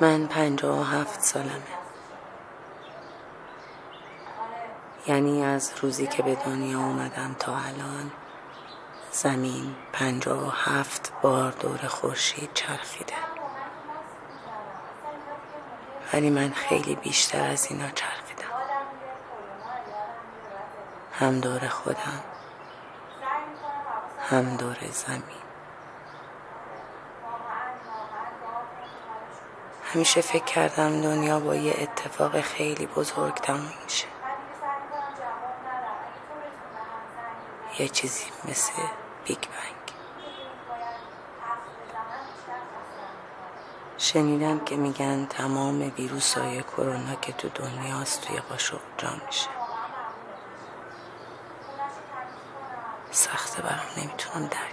من پنجاه و هفت سالمه. یعنی از روزی که به دنیا اومدم تا الان زمین پنجاه و هفت بار دور خورشید چرخیده. ولی من خیلی بیشتر از اینا چرخیدم. هم دور خودم هم دور زمین. همیشه فکر کردم دنیا با یه اتفاق خیلی بزرگ تموم میشه. یه چیزی مثل بیگ بنگ. شنیدم که میگن تمام ویروس های کرونا که تو دنیاست توی قاشق جا میشه. سخته برام نمی‌تونم درک